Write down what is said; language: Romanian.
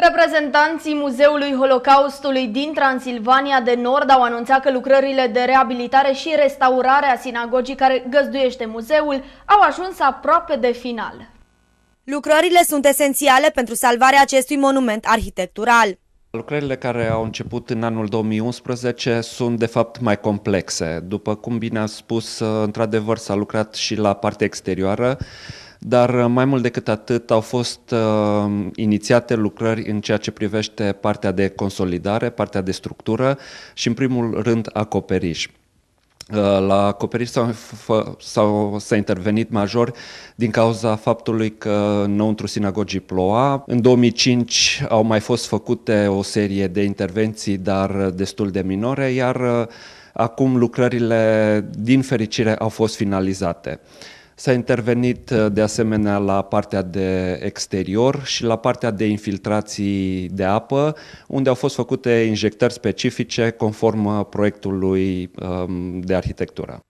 Reprezentanții Muzeului Holocaustului din Transilvania de Nord au anunțat că lucrările de reabilitare și restaurare a sinagogii care găzduiește muzeul au ajuns aproape de final. Lucrările sunt esențiale pentru salvarea acestui monument arhitectural. Lucrările care au început în anul 2011 sunt de fapt mai complexe. După cum bine a spus, într-adevăr s-a lucrat și la partea exterioară, dar mai mult decât atât au fost uh, inițiate lucrări în ceea ce privește partea de consolidare, partea de structură și în primul rând acoperiș. Uh, la acoperiș s-a, s-a intervenit major din cauza faptului că înăuntru sinagogii ploua. În 2005 au mai fost făcute o serie de intervenții, dar destul de minore, iar uh, acum lucrările, din fericire, au fost finalizate. S-a intervenit uh, de asemenea la partea de exterior și la partea de infiltrații de apă, unde au fost făcute injectări specifice conform uh, proiectului um, de arhitectură.